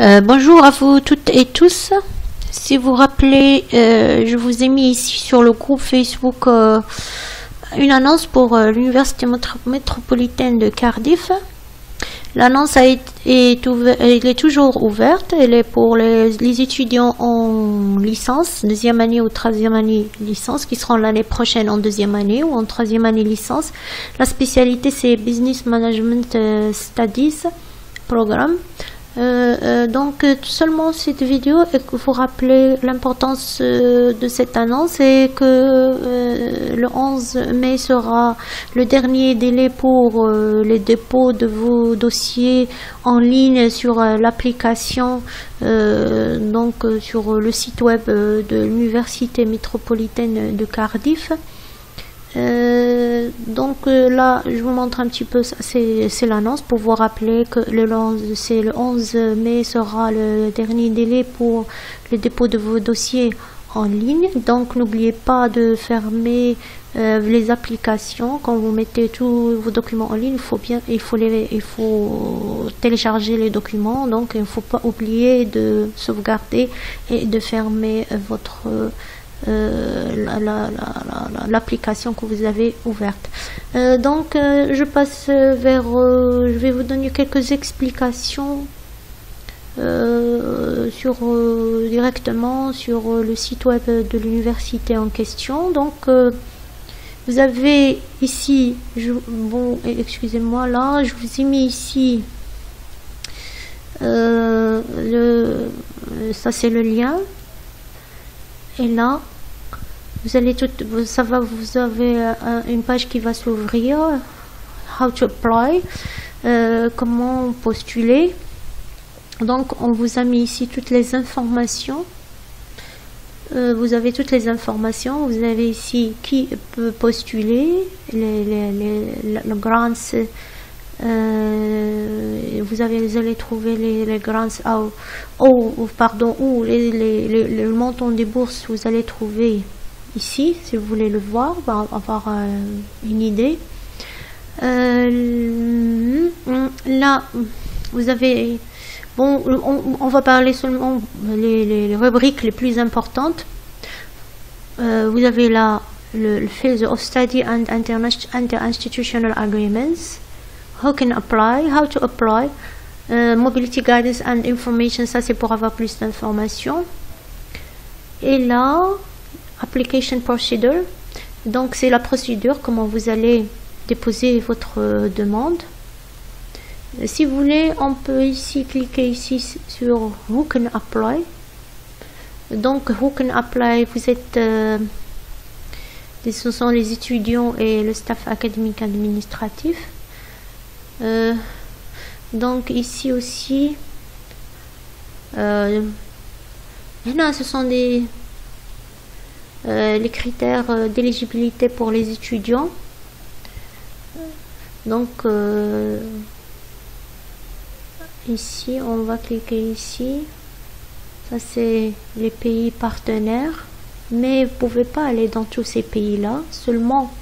Euh, bonjour à vous toutes et tous. Si vous rappelez, euh, je vous ai mis ici sur le groupe Facebook euh, une annonce pour l'Université métropolitaine de Cardiff. L'annonce est, est toujours ouverte. Elle est pour les, les, étudiants en licence, deuxième année ou troisième année licence, qui seront l'année prochaine en deuxième année ou en troisième année licence. La spécialité, c'est Business Management Studies Programme. Euh, euh, donc seulement cette vidéo et que vous rappeler l'importance euh, de cette annonce et que le 11 mai sera le dernier délai pour les dépôts de vos dossiers en ligne sur l'application donc sur le site web de l'université métropolitaine de Cardiff euh, donc euh, là, je vous montre un petit peu, c'est l'annonce pour vous rappeler que le 11, c'est le 11 mai sera le dernier délai pour le dépôt de vos dossiers en ligne. Donc n'oubliez pas de fermer euh, les applications quand vous mettez tous vos documents en ligne. Il faut bien, il faut les, il faut télécharger les documents. Donc il ne faut pas oublier de sauvegarder et de fermer votre euh, l'application que vous avez ouverte. Euh, donc, euh, je passe vers, je vais vous donner quelques explications sur directement sur le site web de l'université en question. Donc, vous avez ici, bon, excusez-moi là, je vous ai mis ici le, ça c'est le lien. Et là, vous allez tout, ça va, vous avez euh, une page qui va s'ouvrir. How to apply, euh, comment postuler. Donc, on vous a mis ici toutes les informations. Euh, vous avez toutes les informations. Vous avez ici qui peut postuler, les, les, les, grants. vous, allez trouver les, les grants, oh, pardon, ou les, le montant des bourses, vous allez trouver ici, si vous voulez le voir, avoir euh, une idée. Euh, là, vous avez... Bon, on, va parler seulement les, rubriques les plus importantes. Euh, vous avez là le, Field of Study and Inter-Institutional Agreements. How can apply, how to apply. mobility Guidance and Information, ça c'est pour avoir plus d'informations. Et là, Application Procedure. Donc c'est la procédure, comment vous allez déposer votre euh, demande. Si vous voulez, on peut ici cliquer ici sur Who can apply. Donc Who can apply, vous êtes, euh, ce sont les étudiants et le staff académique administratif. Euh, donc ici aussi, euh, ce sont des euh, les critères euh, d'éligibilité pour les étudiants. Donc euh, ici, on va cliquer ici. Ça c'est les pays partenaires. Mais vous pouvez pas aller dans tous ces pays-là. Seulement,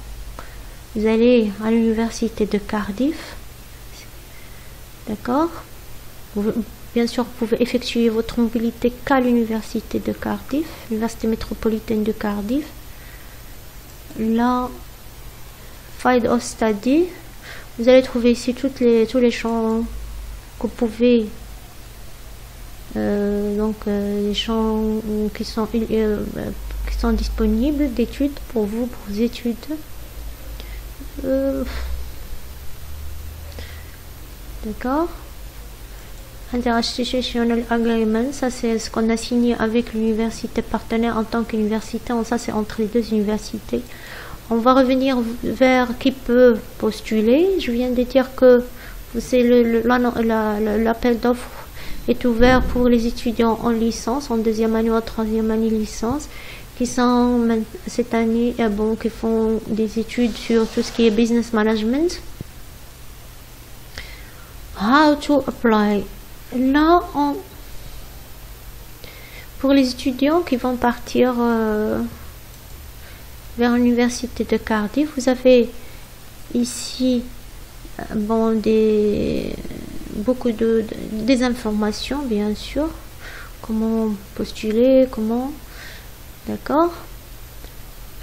vous allez à l'université de Cardiff. D'accord? Bien sûr, vous pouvez effectuer votre mobilité qu'à l'université de Cardiff, l'université métropolitaine de Cardiff. Là, Find of Study, vous allez trouver ici les, tous les champs que vous pouvez, euh, donc euh, les champs qui sont, euh, qui sont disponibles d'études pour vous, pour vos études. D'accord Interinstitutional Agreement, ça c'est ce qu'on a signé avec l'université partenaire en tant qu'université. Ça c'est entre les deux universités. On va revenir vers qui peut postuler. Je viens de dire que c'est l'appel d'offres est ouvert pour les étudiants en licence, en deuxième année ou en troisième année licence, qui sont cette année, euh, bon, qui font des études sur tout ce qui est business management. How to apply là, pour les étudiants qui vont partir euh, vers l'université de Cardiff, vous avez ici euh, beaucoup de, des informations, bien sûr. Comment postuler, comment. D'accord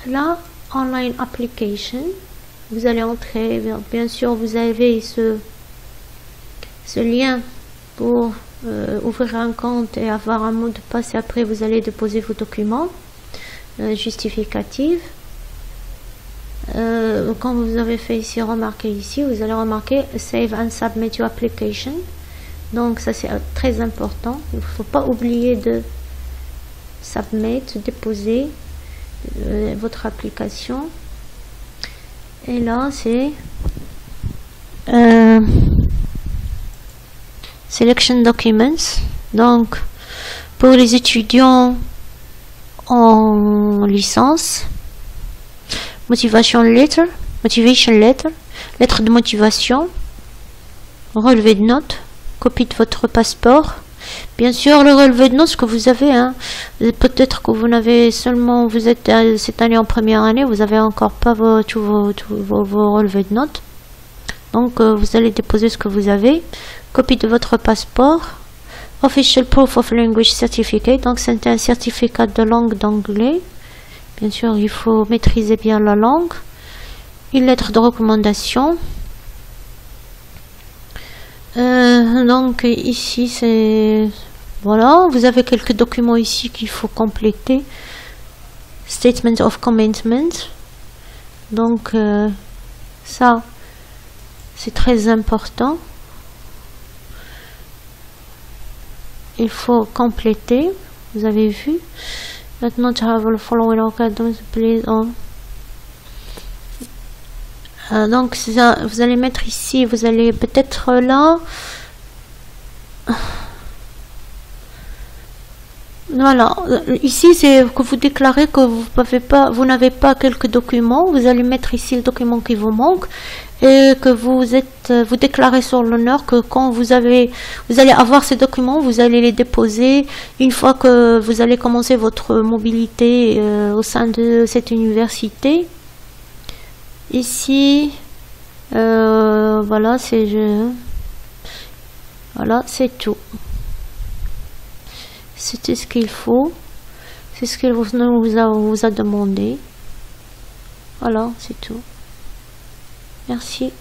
Là, online application. Vous allez entrer, bien sûr, vous avez ce, ce lien pour euh, ouvrir un compte et avoir un mot de passe. Après, vous allez déposer vos documents euh, justificatifs. Euh, quand vous avez fait ici, remarquer ici, vous allez remarquer Save and Submit your application. Donc ça c'est très important. Il ne faut pas oublier de submit, déposer euh, votre application. Et là c'est euh, Selection Documents. Donc pour les étudiants en licence, motivation letter, motivation letter, lettre de motivation, relevé de notes, copie de votre passeport. Bien sûr, le relevé de notes que vous avez, hein, peut-être que vous n'avez seulement, vous êtes euh, cette année en première année, vous avez encore pas vos, tous vos, relevés de notes. Donc, euh, vous allez déposer ce que vous avez. Copie de votre passeport. Official Proof of Language Certificate. Donc, c'est un certificat de langue d'anglais. Bien sûr, il faut maîtriser bien la langue. Une lettre de recommandation. Euh, donc ici c'est voilà vous avez quelques documents ici qu'il faut compléter statement of commitment donc euh, ça c'est très important il faut compléter vous avez vu? Maintenant, tu have the following please on. Euh, donc, vous allez mettre ici, vous allez peut-être là. Voilà, ici c'est que vous déclarez que vous n'avez pas, vous n'avez quelques documents. Vous allez mettre ici le document qui vous manque et que vous êtes, vous déclarez sur l'honneur que quand vous avez, vous allez avoir ces documents, vous allez les déposer une fois que vous allez commencer votre mobilité euh, au sein de cette université. Ici, euh, voilà, c'est voilà, c'est tout. C'était ce qu'il faut. C'est ce qu'il vous, vous a demandé. Voilà, c'est tout. Merci.